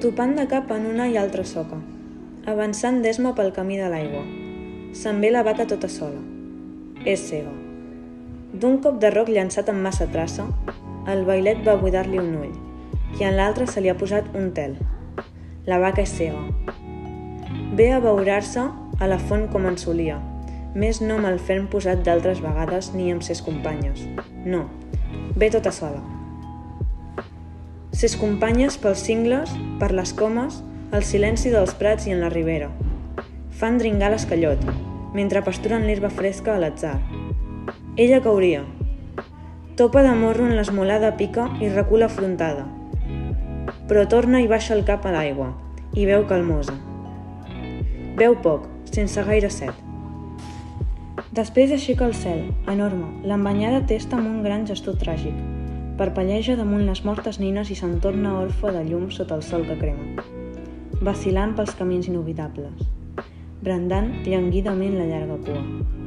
topant de cap en una i altra soca, avançant d'esma pel camí de l'aigua. Se'n ve la vaca tota sola. És cega. D'un cop de roc llançat amb massa traça, el bailet va buidar-li un ull i en l'altre se li ha posat un tel. La vaca és cega. Ve a beurar-se a la font com en solia, més no amb el ferm posat d'altres vegades ni amb ses companyes. No, ve tota sola. Ses companyes pels cingles, per les comes, el silenci dels prats i en la ribera. Fan dringar l'escallot, mentre pasturen l'herba fresca a l'atzar. Ella cauria. Topa de morro en l'esmolada pica i recula afrontada. Però torna i baixa el cap a l'aigua i veu calmosa. Veu poc, sense gaire set. Després aixeca el cel, enorme, l'embanyada testa amb un gran gestor tràgic. Parpelleja damunt les mortes nines i se'n torna orfa de llum sota el sol que crema. Vacilant pels camins inolvidables, brandant llanguidament la llarga cua.